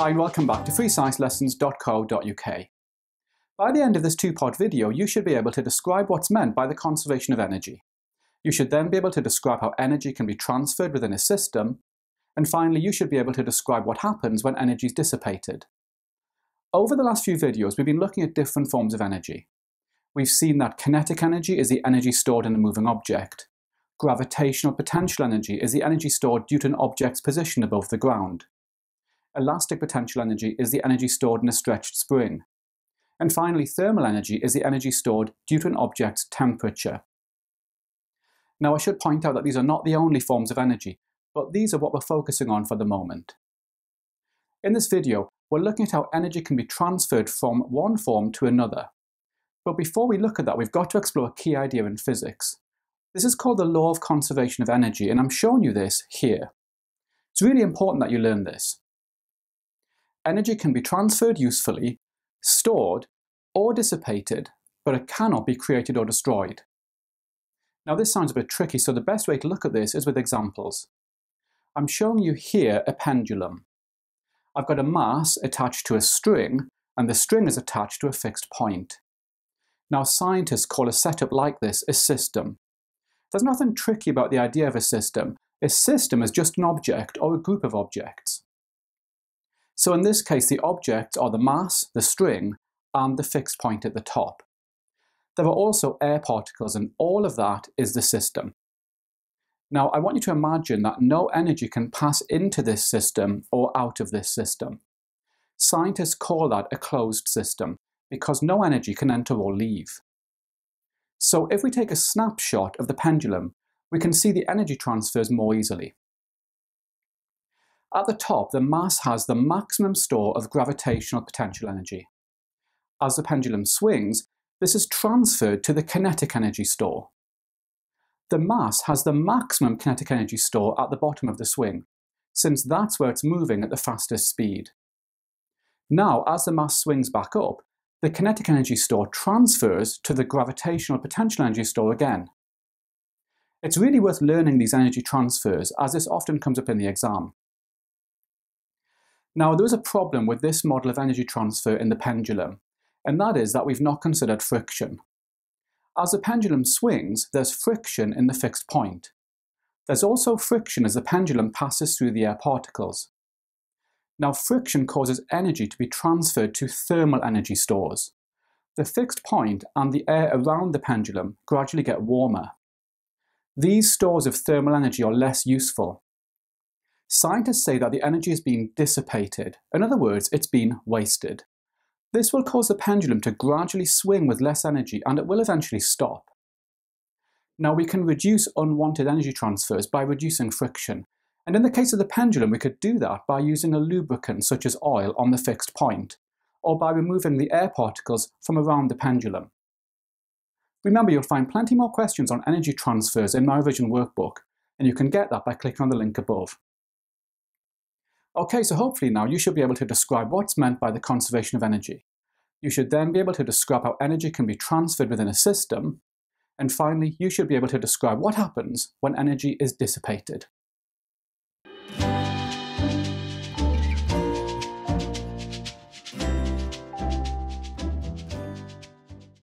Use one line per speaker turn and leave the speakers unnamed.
Hi welcome back to freesciencelessons.co.uk. By the end of this two-part video, you should be able to describe what's meant by the conservation of energy. You should then be able to describe how energy can be transferred within a system, and finally you should be able to describe what happens when energy is dissipated. Over the last few videos, we've been looking at different forms of energy. We've seen that kinetic energy is the energy stored in a moving object. Gravitational potential energy is the energy stored due to an object's position above the ground. Elastic potential energy is the energy stored in a stretched spring. And finally, thermal energy is the energy stored due to an object's temperature. Now I should point out that these are not the only forms of energy, but these are what we're focusing on for the moment. In this video, we're looking at how energy can be transferred from one form to another. But before we look at that, we've got to explore a key idea in physics. This is called the law of conservation of energy, and I'm showing you this here. It's really important that you learn this energy can be transferred usefully, stored, or dissipated, but it cannot be created or destroyed. Now this sounds a bit tricky, so the best way to look at this is with examples. I'm showing you here a pendulum. I've got a mass attached to a string, and the string is attached to a fixed point. Now scientists call a setup like this a system. There's nothing tricky about the idea of a system. A system is just an object or a group of objects. So in this case, the objects are the mass, the string, and the fixed point at the top. There are also air particles, and all of that is the system. Now, I want you to imagine that no energy can pass into this system or out of this system. Scientists call that a closed system because no energy can enter or leave. So if we take a snapshot of the pendulum, we can see the energy transfers more easily. At the top, the mass has the maximum store of gravitational potential energy. As the pendulum swings, this is transferred to the kinetic energy store. The mass has the maximum kinetic energy store at the bottom of the swing, since that's where it's moving at the fastest speed. Now, as the mass swings back up, the kinetic energy store transfers to the gravitational potential energy store again. It's really worth learning these energy transfers as this often comes up in the exam. Now, there is a problem with this model of energy transfer in the pendulum, and that is that we've not considered friction. As the pendulum swings, there's friction in the fixed point. There's also friction as the pendulum passes through the air particles. Now, friction causes energy to be transferred to thermal energy stores. The fixed point and the air around the pendulum gradually get warmer. These stores of thermal energy are less useful, Scientists say that the energy is being dissipated. In other words, it's been wasted. This will cause the pendulum to gradually swing with less energy and it will eventually stop. Now we can reduce unwanted energy transfers by reducing friction. And in the case of the pendulum, we could do that by using a lubricant such as oil on the fixed point, or by removing the air particles from around the pendulum. Remember, you'll find plenty more questions on energy transfers in my revision workbook, and you can get that by clicking on the link above. Okay, so hopefully now you should be able to describe what's meant by the conservation of energy. You should then be able to describe how energy can be transferred within a system. And finally, you should be able to describe what happens when energy is dissipated.